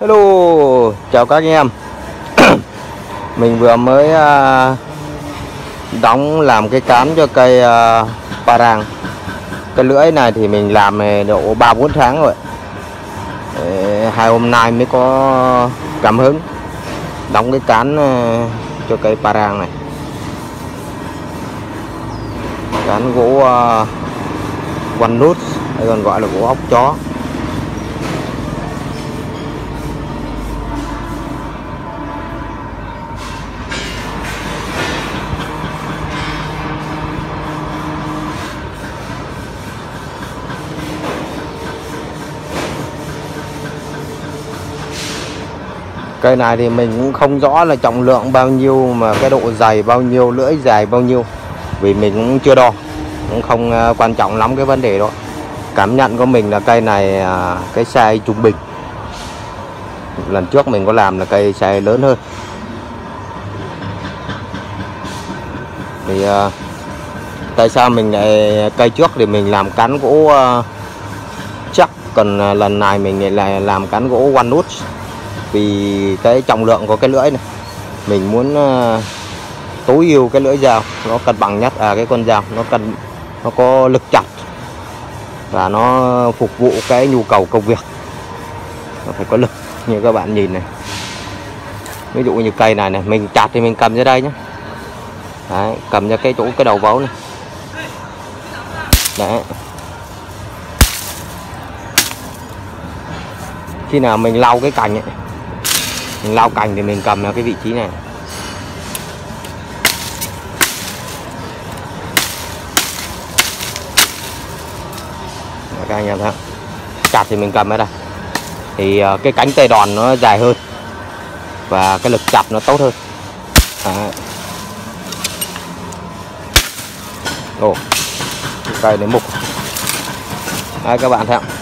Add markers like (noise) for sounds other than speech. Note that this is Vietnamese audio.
Hello, chào các anh em. (coughs) Mình vừa mới uh, đóng làm cái cán cho cây à, uh, parang Cái lưỡi này thì mình làm độ 3-4 tháng rồi. Để Hai hôm nay mới có cảm hứng Đóng cái cán uh, cho cây parang này. Cán gỗ uh, one nút hay còn gọi là gỗ ốc chó. Cây này thì mình cũng không rõ là trọng lượng bao nhiêu, mà cái độ dày bao nhiêu, lưỡi dài bao nhiêu. Vì mình cũng chưa đo, cũng không ờ, quan trọng lắm cái vấn đề đó. Cảm nhận của mình là cây này à, cái size trung bình. Lần trước mình có làm là cây size lớn hơn. Thì ờ, tại sao mình lại, cây trước thì mình làm cán gỗ ờ, chắc, còn lần này mình lại làm cán gỗ one nút vì cái trọng lượng của cái lưỡi này mình muốn ờ, tối ưu cái lưỡi dao nó cân bằng nhất à cái con dao nó cân nó có lực chặt và nó phục vụ cái nhu cầu công việc. Nó phải có lực như các bạn nhìn này. Ví dụ như cây này này mình chặt thì mình cầm ra đây nhé Đấy, cầm ra cái chỗ cái đầu vấu này. Đấy. Khi nào mình lau cái cành ấy mình lau cành thì mình cầm vào cái vị trí này. Các anh em thấy chặt thì mình cầm ở đây. Thì ờ, cái cánh tay đòn nó dài hơn và cái lực chặt nó tốt hơn. Đấy. Ồ, cây đến mục. Đấy các bạn thấy không?